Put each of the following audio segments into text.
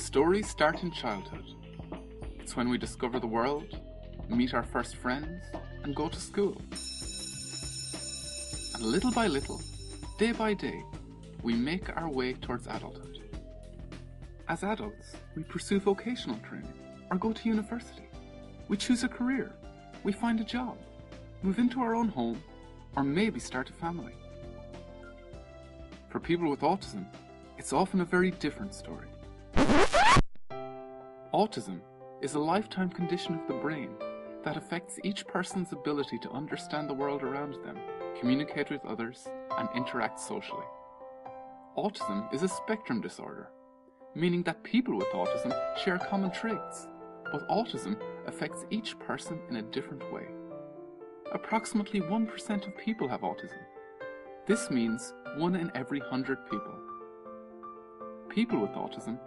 stories start in childhood. It's when we discover the world, meet our first friends, and go to school. And little by little, day by day, we make our way towards adulthood. As adults, we pursue vocational training or go to university. We choose a career, we find a job, move into our own home, or maybe start a family. For people with autism, it's often a very different story. Autism is a lifetime condition of the brain that affects each person's ability to understand the world around them, communicate with others, and interact socially. Autism is a spectrum disorder, meaning that people with autism share common traits, but autism affects each person in a different way. Approximately 1% of people have autism. This means one in every 100 people. People with autism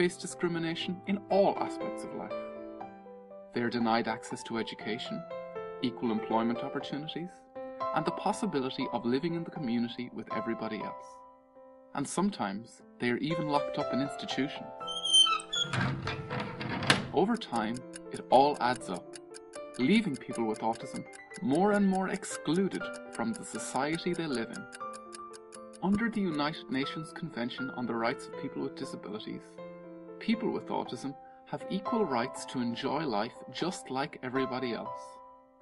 face discrimination in all aspects of life. They are denied access to education, equal employment opportunities, and the possibility of living in the community with everybody else. And sometimes they are even locked up in institutions. Over time, it all adds up, leaving people with autism more and more excluded from the society they live in. Under the United Nations Convention on the Rights of People with Disabilities, people with autism have equal rights to enjoy life just like everybody else.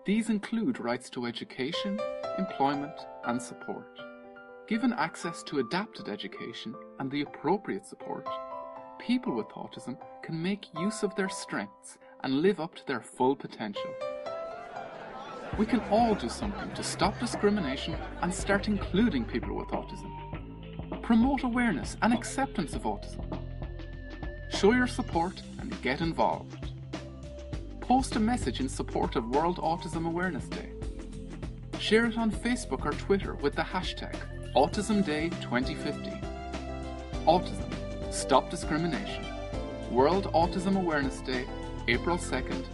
These include rights to education, employment, and support. Given access to adapted education and the appropriate support, people with autism can make use of their strengths and live up to their full potential. We can all do something to stop discrimination and start including people with autism. Promote awareness and acceptance of autism. Show your support and get involved. Post a message in support of World Autism Awareness Day. Share it on Facebook or Twitter with the hashtag Autism Day 2015. Autism. Stop discrimination. World Autism Awareness Day, April 2nd,